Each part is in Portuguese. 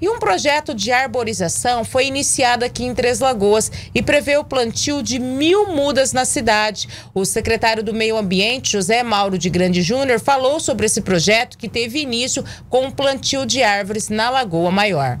E um projeto de arborização foi iniciado aqui em Três Lagoas e prevê o plantio de mil mudas na cidade. O secretário do Meio Ambiente, José Mauro de Grande Júnior, falou sobre esse projeto que teve início com o plantio de árvores na Lagoa Maior.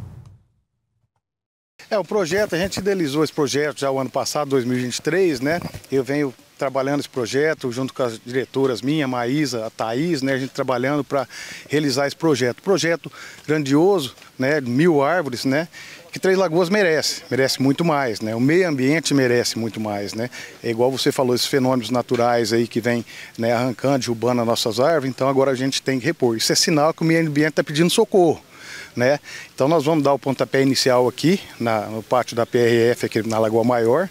É, o projeto, a gente idealizou esse projeto já o ano passado, 2023, né? Eu venho trabalhando esse projeto junto com as diretoras minha, Maísa, a Thaís, né? A gente trabalhando para realizar esse projeto. Projeto grandioso, né? Mil árvores, né? Que Três Lagoas merece, merece muito mais, né? O meio ambiente merece muito mais, né? É igual você falou, esses fenômenos naturais aí que vem né, arrancando, derrubando as nossas árvores, então agora a gente tem que repor. Isso é sinal que o meio ambiente está pedindo socorro. Né? Então nós vamos dar o pontapé inicial aqui na, no pátio da PRF, aqui na Lagoa Maior,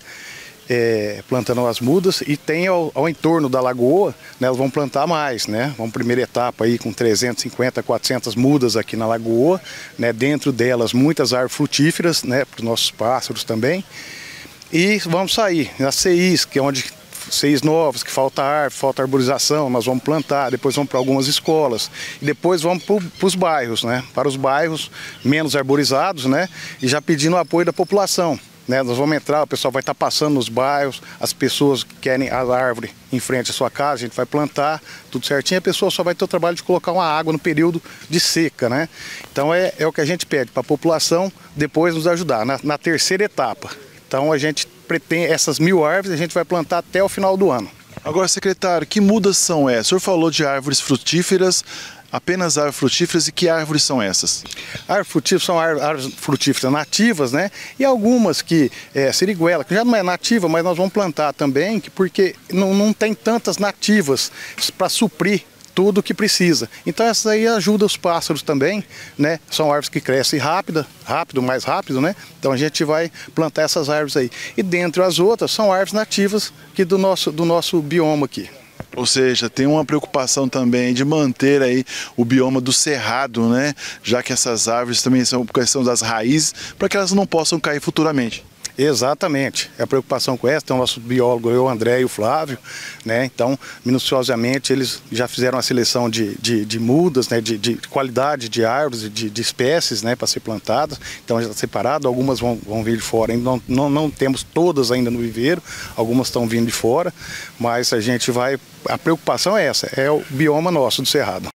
é, plantando as mudas e tem ao, ao entorno da lagoa, né, elas vão plantar mais, né? Vamos primeira etapa aí com 350, 400 mudas aqui na lagoa, né? Dentro delas muitas árvores frutíferas, né? Para os nossos pássaros também. E vamos sair nas CIs, que é onde seis novos, que falta árvore, falta arborização, nós vamos plantar, depois vamos para algumas escolas, e depois vamos para os bairros, né? Para os bairros menos arborizados, né? E já pedindo o apoio da população. Né, nós vamos entrar, o pessoal vai estar passando nos bairros, as pessoas que querem a árvore em frente à sua casa, a gente vai plantar, tudo certinho, a pessoa só vai ter o trabalho de colocar uma água no período de seca, né? Então é, é o que a gente pede para a população depois nos ajudar, na, na terceira etapa. Então a gente pretende, essas mil árvores a gente vai plantar até o final do ano. Agora, secretário, que mudas são essas? O senhor falou de árvores frutíferas, apenas árvores frutíferas e que árvores são essas? Árvores frutíferas são árvores frutíferas nativas, né? E algumas que, é, siriguela, que já não é nativa, mas nós vamos plantar também, porque não, não tem tantas nativas para suprir tudo o que precisa. Então essa aí ajuda os pássaros também, né? São árvores que crescem rápida, rápido, mais rápido, né? Então a gente vai plantar essas árvores aí. E dentre as outras são árvores nativas que do nosso do nosso bioma aqui. Ou seja, tem uma preocupação também de manter aí o bioma do cerrado, né? Já que essas árvores também são questão das raízes, para que elas não possam cair futuramente. Exatamente. É a preocupação com essa, tem o nosso biólogo, eu, o André e o Flávio, né? Então, minuciosamente, eles já fizeram a seleção de, de, de mudas, né? De, de, qualidade de árvores, de, de espécies, né? Para ser plantadas. Então, já está separado, algumas vão, vão vir de fora. Ainda não, não, não temos todas ainda no viveiro, algumas estão vindo de fora, mas a gente vai. A preocupação é essa, é o bioma nosso do Cerrado.